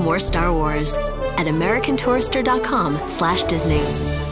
more Star Wars at americantourister.com/disney.